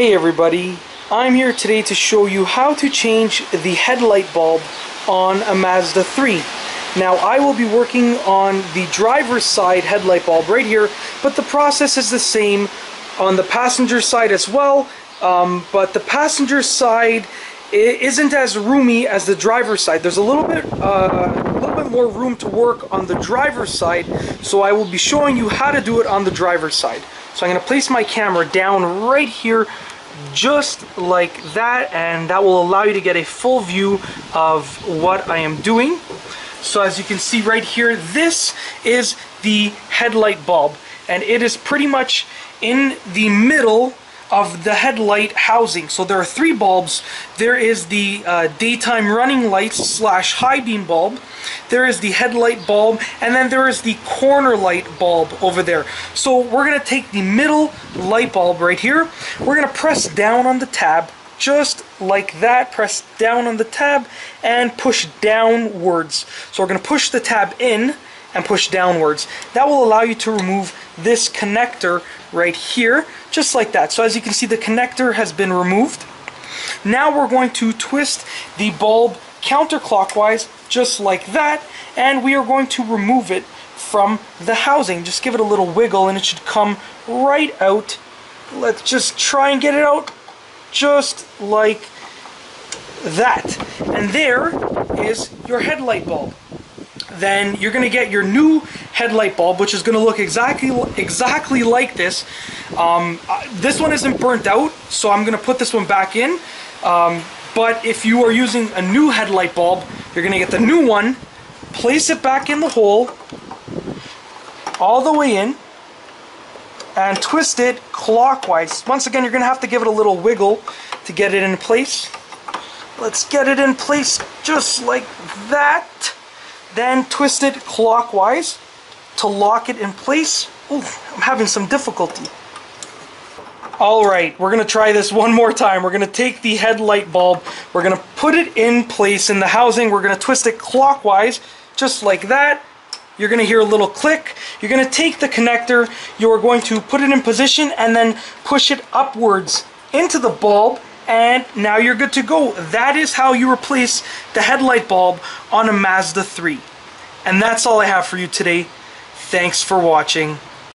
Hey everybody, I'm here today to show you how to change the headlight bulb on a Mazda 3. Now I will be working on the driver's side headlight bulb right here, but the process is the same on the passenger side as well, um, but the passenger side isn't as roomy as the driver's side. There's a little bit, uh, a little bit more room to work on the driver's side, so I will be showing you how to do it on the driver's side. So I'm going to place my camera down right here just like that and that will allow you to get a full view of what I am doing. So as you can see right here, this is the headlight bulb and it is pretty much in the middle of the headlight housing. So there are three bulbs. There is the uh, daytime running lights slash high beam bulb. There is the headlight bulb, and then there is the corner light bulb over there. So we're gonna take the middle light bulb right here. We're gonna press down on the tab just like that. Press down on the tab and push downwards. So we're gonna push the tab in and push downwards. That will allow you to remove this connector right here, just like that. So as you can see, the connector has been removed. Now we're going to twist the bulb counterclockwise, just like that, and we are going to remove it from the housing. Just give it a little wiggle and it should come right out. Let's just try and get it out just like that. And there is your headlight bulb then you're going to get your new headlight bulb, which is going to look exactly exactly like this. Um, this one isn't burnt out, so I'm going to put this one back in. Um, but if you are using a new headlight bulb, you're going to get the new one, place it back in the hole, all the way in, and twist it clockwise. Once again, you're going to have to give it a little wiggle to get it in place. Let's get it in place just like that. Then twist it clockwise to lock it in place. Ooh, I'm having some difficulty. Alright, we're going to try this one more time. We're to take the headlight bulb, we're to put it in place in the housing, we're to twist it clockwise, just like that. You're to hear a little click. You're to take the connector, you're going to put it in position and then push it upwards into the bulb and now you're good to go. That is how you replace the headlight bulb on a Mazda 3. And that's all I have for you today. Thanks for watching.